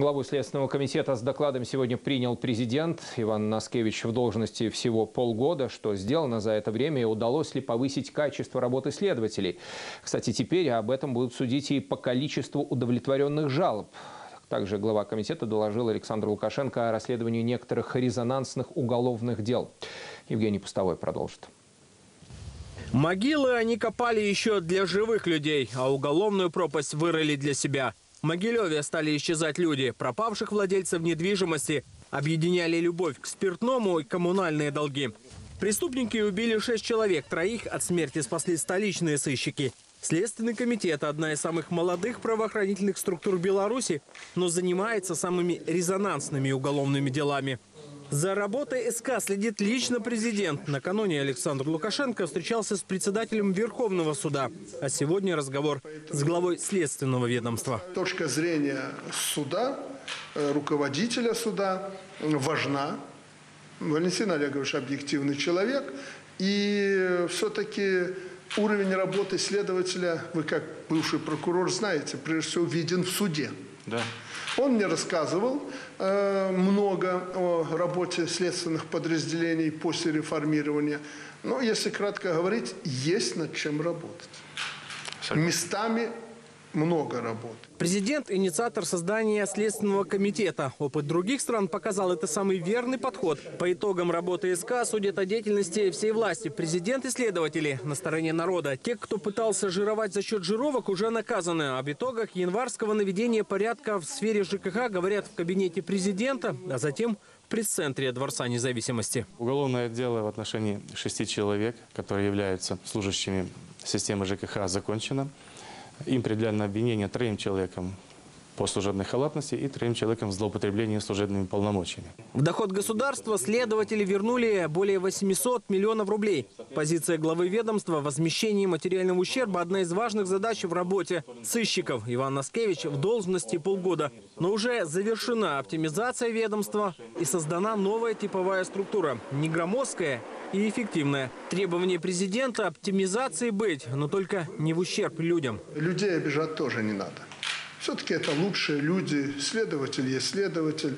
Главу Следственного комитета с докладом сегодня принял президент Иван Наскевич в должности всего полгода. Что сделано за это время и удалось ли повысить качество работы следователей? Кстати, теперь об этом будут судить и по количеству удовлетворенных жалоб. Также глава комитета доложил Александру Лукашенко о расследовании некоторых резонансных уголовных дел. Евгений Пустовой продолжит. Могилы они копали еще для живых людей, а уголовную пропасть вырыли для себя. В Могилеве стали исчезать люди, пропавших владельцев недвижимости, объединяли любовь к спиртному и коммунальные долги. Преступники убили шесть человек, троих от смерти спасли столичные сыщики. Следственный комитет – одна из самых молодых правоохранительных структур Беларуси, но занимается самыми резонансными уголовными делами – за работой СК следит лично президент. Накануне Александр Лукашенко встречался с председателем Верховного суда. А сегодня разговор с главой следственного ведомства. Точка зрения суда, э, руководителя суда важна. Валентин Олегович объективный человек. И все-таки уровень работы следователя, вы как бывший прокурор знаете, прежде всего виден в суде. Да. Он мне рассказывал э, много работе следственных подразделений после реформирования. Но, если кратко говорить, есть над чем работать. Местами много работы. Президент – инициатор создания Следственного комитета. Опыт других стран показал, это самый верный подход. По итогам работы СК судят о деятельности всей власти. Президент и следователи на стороне народа. Те, кто пытался жировать за счет жировок, уже наказаны. Об итогах январского наведения порядка в сфере ЖКХ говорят в кабинете президента, а затем пресс-центре Дворца независимости. Уголовное дело в отношении шести человек, которые являются служащими системы ЖКХ, закончено. Им предъявлено обвинение трем человекам по служебной халатности и трем человекам в злоупотреблении служебными полномочиями. В доход государства следователи вернули более 800 миллионов рублей. Позиция главы ведомства – возмещение материального ущерба – одна из важных задач в работе сыщиков. Иван Наскевич в должности полгода. Но уже завершена оптимизация ведомства и создана новая типовая структура. Не громоздкая и эффективная. Требование президента – оптимизации быть, но только не в ущерб людям. Людей обижать тоже не надо. Все-таки это лучшие люди, следователь есть следователь,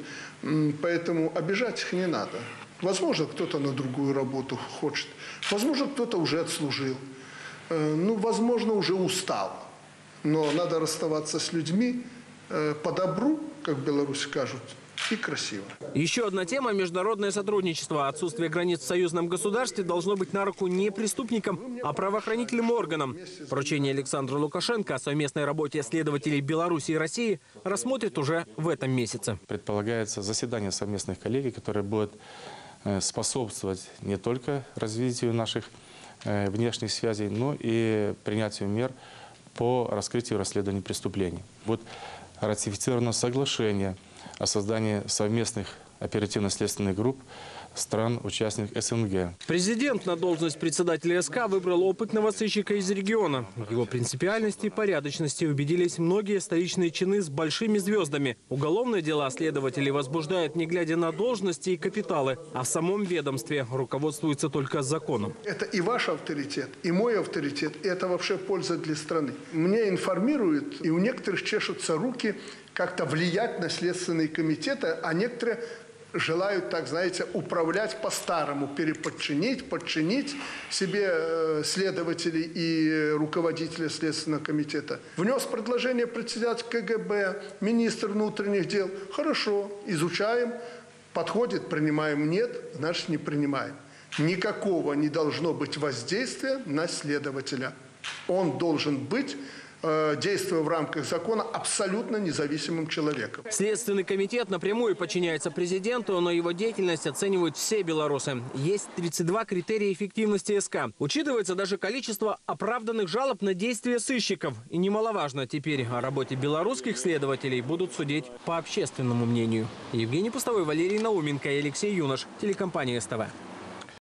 поэтому обижать их не надо. Возможно, кто-то на другую работу хочет, возможно, кто-то уже отслужил, э, ну, возможно, уже устал. Но надо расставаться с людьми э, по добру, как в Беларуси кажут, и красиво. Еще одна тема – международное сотрудничество. Отсутствие границ в союзном государстве должно быть на руку не преступникам, а правоохранительным органам. Поручение Александра Лукашенко о совместной работе следователей Беларуси и России рассмотрит уже в этом месяце. Предполагается заседание совместных коллегий, которые будут э, способствовать не только развитию наших э, внешних связей, но и принятию мер по раскрытию и расследованию преступлений. Будет ратифицировано соглашение – о создании совместных оперативно-следственных групп стран-участников СНГ. Президент на должность председателя СК выбрал опытного сыщика из региона. В его принципиальности и порядочности убедились многие столичные чины с большими звездами. Уголовные дела следователи возбуждают не глядя на должности и капиталы, а в самом ведомстве руководствуются только законом. Это и ваш авторитет, и мой авторитет, и это вообще польза для страны. Мне информируют, и у некоторых чешутся руки как-то влиять на следственные комитеты, а некоторые желают, так знаете, управлять по-старому, переподчинить, подчинить себе э, следователей и руководителя Следственного комитета. Внес предложение председатель КГБ, министр внутренних дел. Хорошо, изучаем, подходит, принимаем, нет, значит не принимаем. Никакого не должно быть воздействия на следователя. Он должен быть действуя в рамках закона, абсолютно независимым человеком. Следственный комитет напрямую подчиняется президенту, но его деятельность оценивают все белорусы. Есть 32 критерия эффективности СК. Учитывается даже количество оправданных жалоб на действия сыщиков. И немаловажно, теперь о работе белорусских следователей будут судить по общественному мнению. Евгений Пустовой, Валерий Науменко и Алексей Юнош. Телекомпания СТВ.